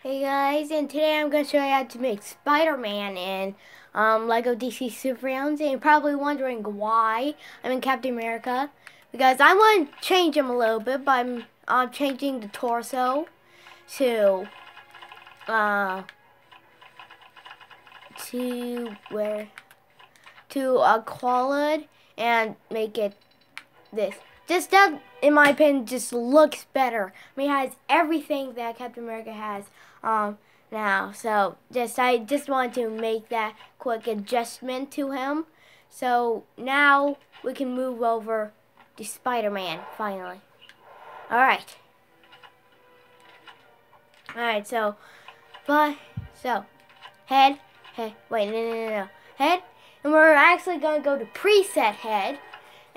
Hey guys, and today I'm going to show you how to make Spider-Man in um, LEGO DC Super Heroes. And you're probably wondering why I'm in Captain America. Because I want to change him a little bit, but I'm uh, changing the torso to, uh, to where, to a qualid and make it this. Just that, in my opinion, just looks better. I mean, has everything that Captain America has um, now. So just I just want to make that quick adjustment to him. So now we can move over to Spider-Man finally. All right. All right. So, but so head, head. Wait, no, no, no, no. Head, and we're actually gonna go to preset head,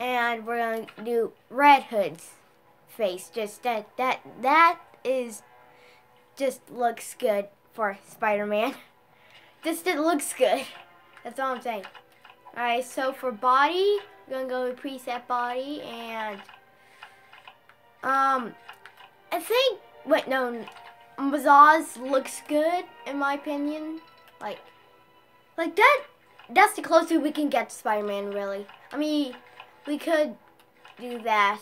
and we're gonna do Red Hood's face. Just that that that is just looks good for Spider-Man. Just it looks good. That's all I'm saying. Alright, so for body, we're gonna go with preset body and um I think wait no Mazahs looks good in my opinion. Like like that that's the closest we can get to Spider-Man really. I mean we could do that.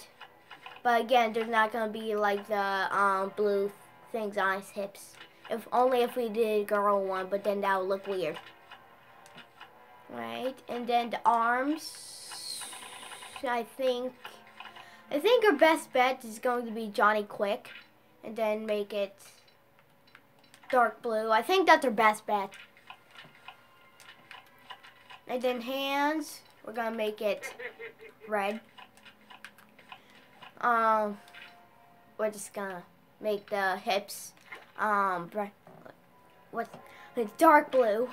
But again, there's not gonna be like the um blue things on his hips. If only if we did girl one, but then that would look weird. Right, and then the arms. I think, I think our best bet is going to be Johnny Quick, and then make it dark blue. I think that's our best bet. And then hands, we're gonna make it red. Um, we're just gonna make the hips um what with dark blue.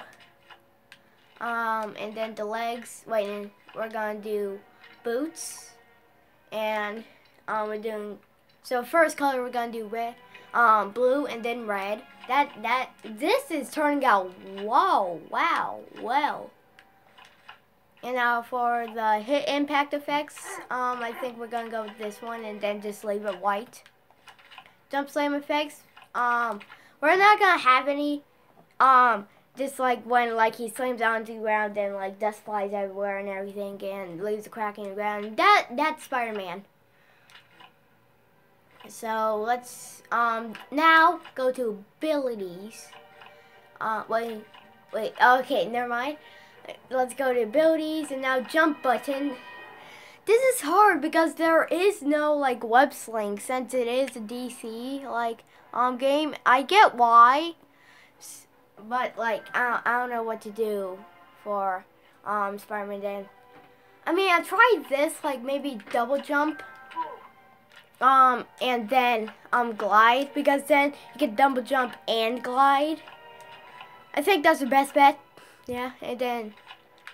Um, and then the legs. Wait, and we're gonna do boots, and um, we're doing. So first color we're gonna do red, um, blue, and then red. That that this is turning out. Whoa! Wow! Well. And now for the hit impact effects, um, I think we're gonna go with this one and then just leave it white jump slam effects, um, we're not gonna have any, um, just like when like he slams onto the ground and like dust flies everywhere and everything and leaves a crack in the ground. That that's Spider-Man. So let's um now go to abilities. Uh, wait, wait. Okay, never mind. Let's go to abilities and now jump button. This is hard because there is no like web sling since it is a DC like um game. I get why, but like I don't, I don't know what to do for um Spider-Man. Then I mean I tried this like maybe double jump um and then um glide because then you can double jump and glide. I think that's the best bet. Yeah, and then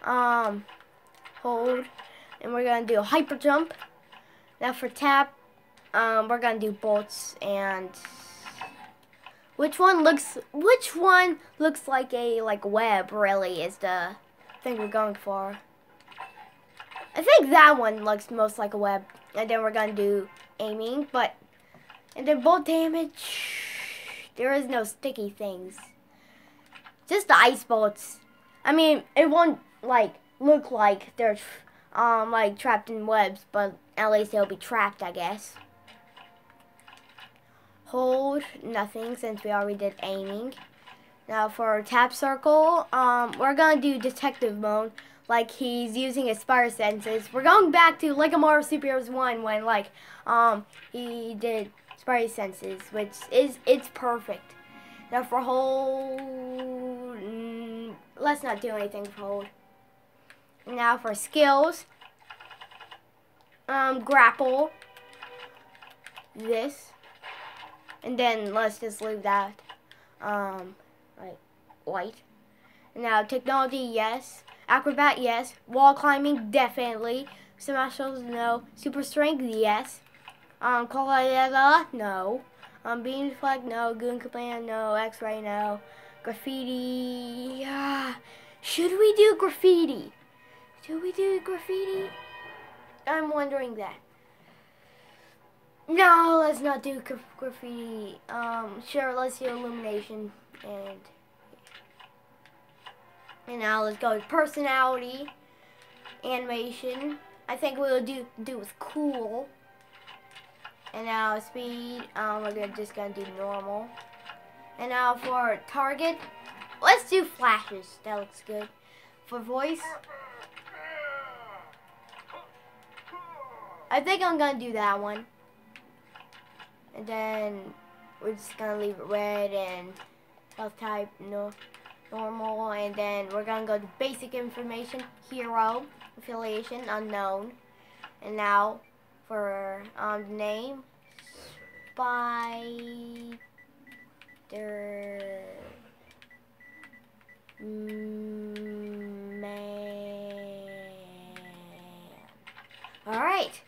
um hold and we're gonna do a hyper jump. Now for tap, um, we're gonna do bolts and which one looks which one looks like a like web really is the thing we're going for. I think that one looks most like a web. And then we're gonna do aiming, but and then bolt damage. There is no sticky things. Just the ice bolts. I mean, it won't like look like there's um, like trapped in webs, but at least they'll be trapped, I guess. Hold, nothing, since we already did aiming. Now for tap circle, um, we're gonna do detective mode, like he's using his spider senses. We're going back to Lego Marvel Super Heroes 1 when, like, um, he did spider senses, which is, it's perfect. Now for hold, let's not do anything for. Now for skills, um, grapple, this, and then let's just leave that, um, like, white. Now, technology, yes. Acrobat, yes. Wall climbing, definitely. Smashes, no. Super strength, yes. Um, Colada, no. Um, beam deflect, no. Goon command, no. X-ray, no. Graffiti. Should we do graffiti? Should we do graffiti? I'm wondering that. No, let's not do gra- graffiti. Um, sure, let's do illumination and and now let's go with personality, animation. I think we'll do do with cool. And now speed, um, we're gonna just gonna do normal. And now for target, let's do flashes. That looks good. For voice, I think I'm gonna do that one. And then we're just gonna leave it red and health type no normal and then we're gonna go to basic information, hero, affiliation, unknown. And now for um name Spider Man. Alright.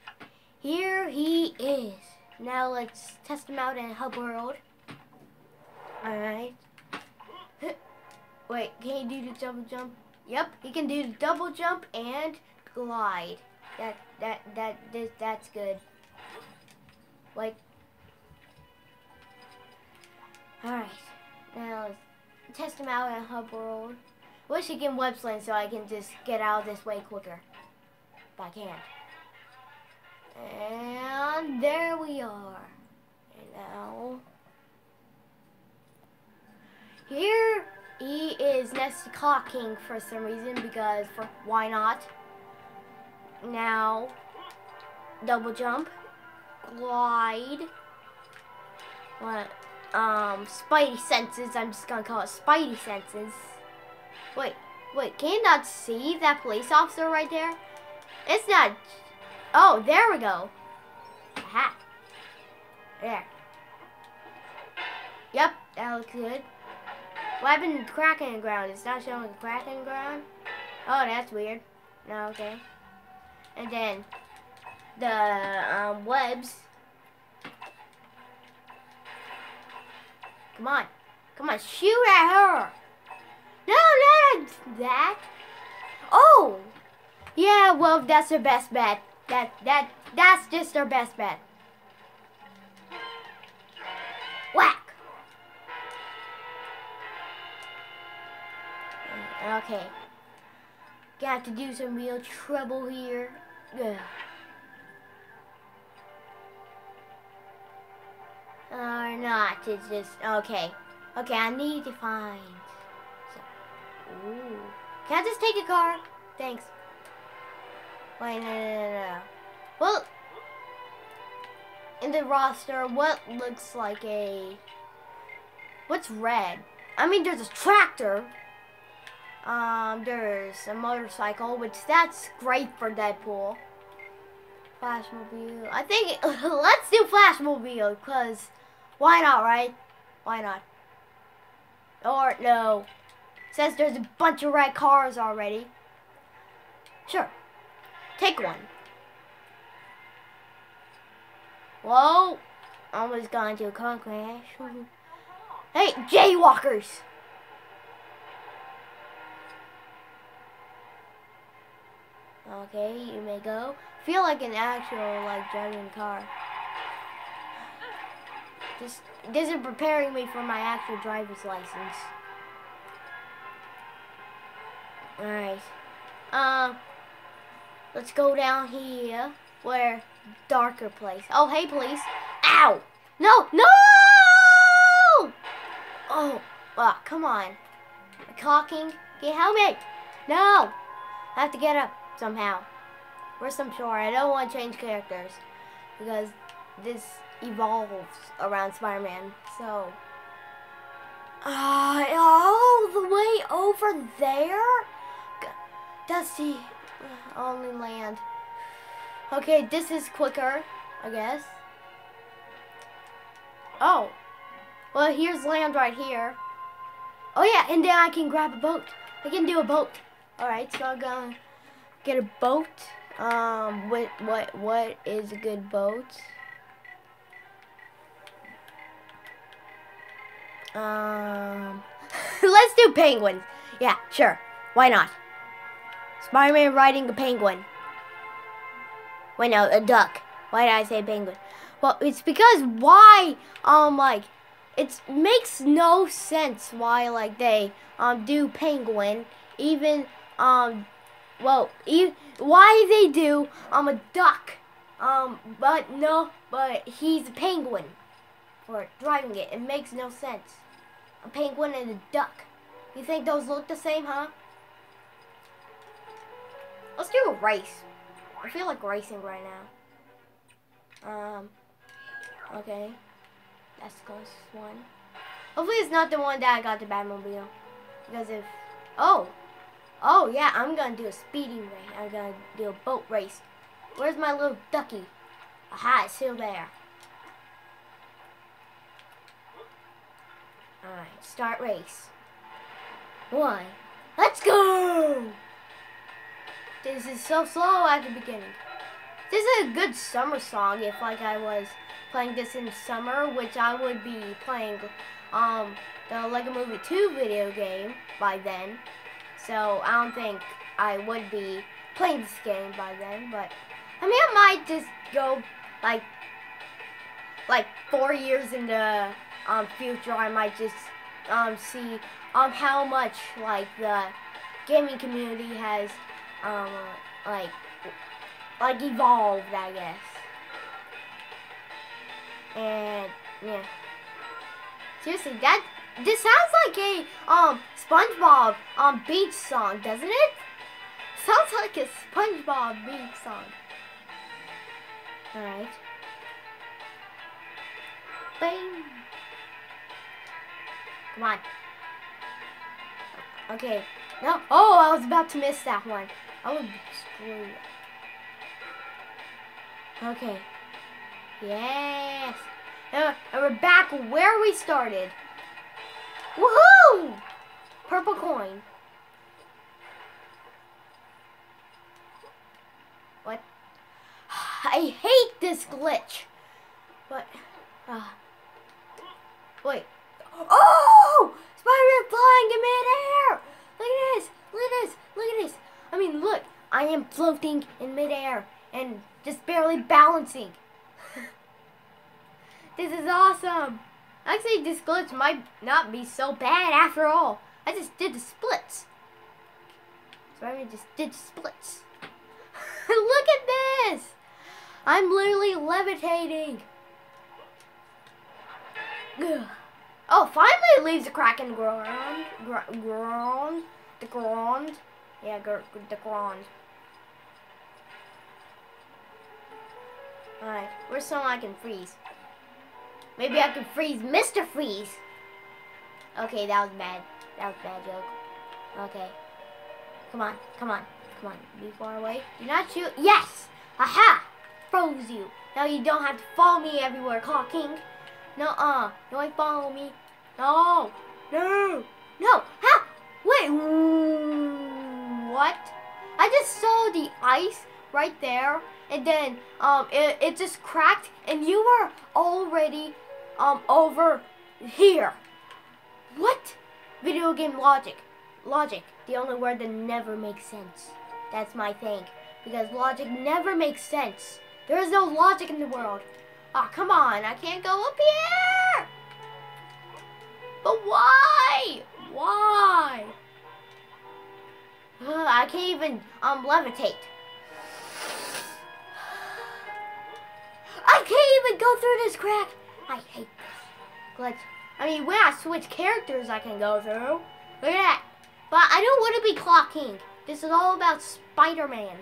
Here he is. Now let's test him out in Hub World. Alright. Wait, can he do the double jump? Yep, he can do the double jump and glide. That that that this that's good. Like Alright. Now let's test him out in Hub World. Wish he can web sling so I can just get out of this way quicker. But I can't. And there we are. And now, here he is next to Clock for some reason because for why not? Now, double jump, glide. What? Um, Spidey senses. I'm just gonna call it Spidey senses. Wait, wait. Can you not see that police officer right there? It's not Oh, there we go. Aha. There. Yep, that looks good. Well, I've been cracking the ground. It's not showing the cracking ground. Oh, that's weird. No, okay. And then the um, webs. Come on. Come on, shoot at her. No, not that. Oh. Yeah, well, that's her best bet. That that that's just our best bet. Whack. Okay. Got to do some real trouble here. Ugh. Not. It's just okay. Okay, I need to find. So, ooh. Can I just take a car? Thanks. Wait, no, no, no, no. Well, in the roster, what looks like a... What's red? I mean, there's a tractor. Um, there's a motorcycle, which that's great for Deadpool. Flashmobile. I think, let's do Flashmobile, because why not, right? Why not? Or, no. Says there's a bunch of red cars already. Sure. Take one. Whoa. Almost got into a car crash. hey, jaywalkers! Okay, you may go. Feel like an actual, like, driving car. This, this is preparing me for my actual driver's license. Alright. Uh, let's go down here where darker place. Oh, hey, police. Ow! No, no! Oh, oh come on. Can you help me? No! I have to get up somehow. Where's some shore? I don't want to change characters because this evolves around Spider-Man. So, uh, all the way over there? That's the only land. Okay, this is quicker, I guess. Oh. Well, here's land right here. Oh, yeah, and then I can grab a boat. I can do a boat. Alright, so I'm gonna get a boat. Um, what, what, what is a good boat? Um, let's do penguins. Yeah, sure. Why not? Spider-Man riding a penguin. Wait, no, a duck. Why did I say penguin? Well, it's because why um like it makes no sense why like they um do penguin even um well e why they do um a duck um but no but he's a penguin for driving it it makes no sense a penguin and a duck you think those look the same huh let's do a race I feel like racing right now um okay that's the close one. Hopefully it's not the one that I got the Batmobile. Because if... Oh! Oh, yeah, I'm gonna do a speeding race. I'm gonna do a boat race. Where's my little ducky? Aha, it's still there. Alright, start race. One. Let's go! This is so slow at the beginning. This is a good summer song if like I was playing this in summer, which I would be playing um, the Lego Movie 2 video game by then. So I don't think I would be playing this game by then, but I mean I might just go like like four years in the um, future. I might just um, see um how much like the gaming community has um like like evolved, I guess. And yeah. Seriously, that this sounds like a um SpongeBob um beach song, doesn't it? Sounds like a SpongeBob beach song. Alright. Bang. Come on. Okay. No. Oh, I was about to miss that one. I would screw. Okay. Yes. And we're back where we started. Woohoo! Purple coin. What? I hate this glitch. What? Uh, wait. Oh! Spider-Man flying in midair! Look at this! Look at this! Look at this! I mean, look. I am floating in midair and just barely balancing. This is awesome. Actually, this glitch might not be so bad after all. I just did the splits. I just did splits. Look at this. I'm literally levitating. Ugh. Oh, finally it leaves a crack in the ground. Gr ground. The ground. Yeah, gr the ground. Alright, where's someone I can freeze? Maybe I can freeze Mr. Freeze. Okay, that was bad. That was bad joke. Okay. Come on, come on, come on. Be far away. Do not shoot. Yes! Aha! Froze you. Now you don't have to follow me everywhere, Clock King. No, uh, you ain't follow me. No, no, no. Ha! Wait, what? I just saw the ice right there, and then um, it, it just cracked, and you were already um, over here. What? Video game logic. Logic, the only word that never makes sense. That's my thing. Because logic never makes sense. There is no logic in the world. Oh, come on, I can't go up here! But why? Why? Ugh, I can't even um levitate. I can't even go through this crack. I hate this glitch. I mean, when I switch characters, I can go through. Look at that. But I don't want to be Clock King. This is all about Spider-Man.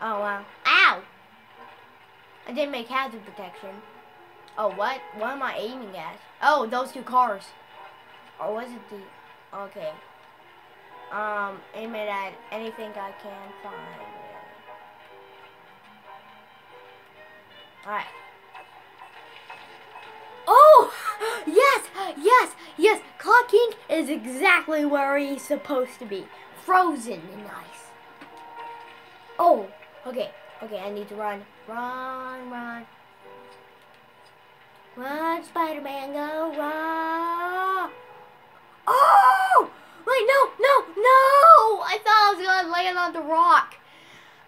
Oh, wow. Ow! I didn't make hazard protection. Oh, what? What am I aiming at? Oh, those two cars. Or was it the... Okay. Um, aim it at anything I can find. Alright. Oh! Yes! Yes! Yes! Clock King is exactly where he's supposed to be. Frozen in ice. Oh! Okay. Okay, I need to run. Run, run. Run, Spider-Man, go, run! Oh! Wait, no, no, no! I thought I was gonna land on the rock.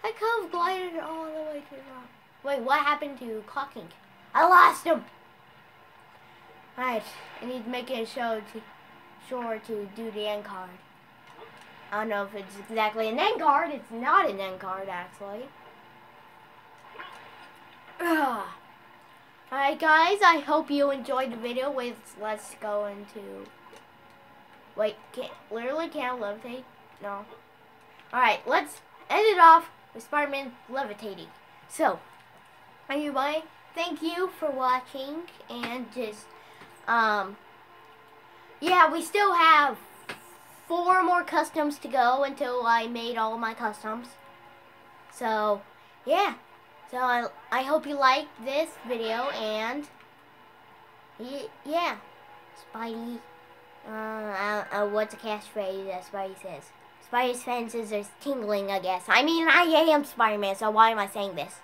I could have glided all the way to the rock. Wait, what happened to Clock King? I lost him. Alright, I need to make it show to sure to do the end card. I don't know if it's exactly an end card. It's not an end card, actually. Alright, guys. I hope you enjoyed the video. with let's go into... Wait, can't, literally can't levitate? No. Alright, let's end it off with Spider-Man levitating. So, anyway, thank you for watching and just, um, yeah, we still have four more customs to go until I made all my customs. So, yeah. So, I, I hope you liked this video, and, yeah. Spidey, uh, uh, uh, what's a catchphrase that Spidey says? Spidey's senses are tingling, I guess. I mean, I am Spider-Man, so why am I saying this?